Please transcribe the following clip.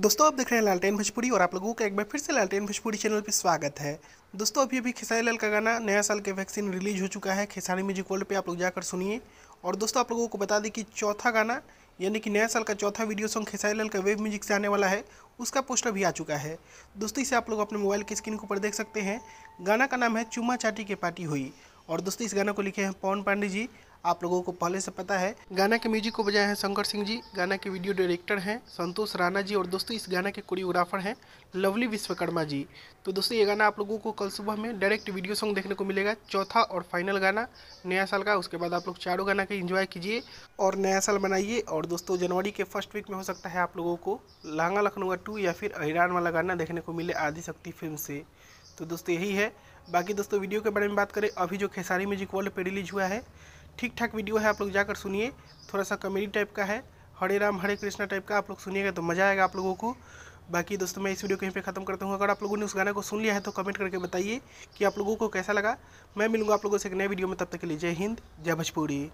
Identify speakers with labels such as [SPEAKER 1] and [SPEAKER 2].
[SPEAKER 1] दोस्तों, आप देख रहे हैं लालटेन भोजपुरी और आप लोगों का एक बार फिर से लालटेन भोजपुरी चैनल पर स्वागत है। दोस्तों, अभी अभी खेसारी लाल का गाना नया साल के वैक्सीन रिलीज़ हो चुका है। खेसारी म्यूज़िक वर्ल्ड पे आप लोग जाकर सुनिए। और दोस्तों, आप लोगों को बता दें कि चौथा गाना, यानी कि नया साल का चौथा वीडियो सॉन्ग खेसारी लाल का वेब म्यूज़िक से आने वाला है, उसका पोस्टर भी आ चुका है। दोस्तों, इसे आप लोग अपने मोबाइल की स्क्रीन के ऊपर देख सकते हैं। गाना का नाम है चुम्मा चाटी के पार्टी हुई। और दोस्तों, इस गाना को लिखे हैं पवन पांडे जी। आप लोगों को पहले से पता है, गाना के म्यूज़िक को बजाए है शंकर सिंह जी, गाना के वीडियो डायरेक्टर हैं संतोष राणा जी और दोस्तों इस गाना के कोरियोग्राफर हैं लवली विश्वकर्मा जी। तो दोस्तों ये गाना आप लोगों को कल सुबह में डायरेक्ट वीडियो सॉन्ग देखने को मिलेगा, चौथा और फाइनल गाना नया साल का, उसके बाद आप लोग चारों गाना के इंजॉय कीजिए और नया साल बनाइए और दोस्तों जनवरी के फ़र्स्ट वीक में हो सकता है आप लोगों को लांगा लखनऊ टू या फिर अहिरान वाला गाना देखने को मिले आदि शक्ति फ़िल्म से। तो दोस्तों यही है। बाकी दोस्तों वीडियो के बारे में बात करें, अभी जो खेसारी म्यूज़िक वर्ल्ड पे रिलीज़ हुआ है ठीक ठाक वीडियो है, आप लोग जाकर सुनिए। थोड़ा सा कॉमेडी टाइप का है। हरे राम, हरे कृष्णा टाइप का आप लोग सुनिएगा तो मज़ा आएगा आप लोगों को। बाकी दोस्तों, मैं इस वीडियो को यहीं पे ख़त्म करता हूँ। अगर आप लोगों ने उस गाने को सुन लिया है तो कमेंट करके बताइए कि आप लोगों को कैसा लगा। मैं मिलूँगा आप लोगों से एक नए वीडियो में, तब तक के लिए जय हिंद, जय भोजपुरी।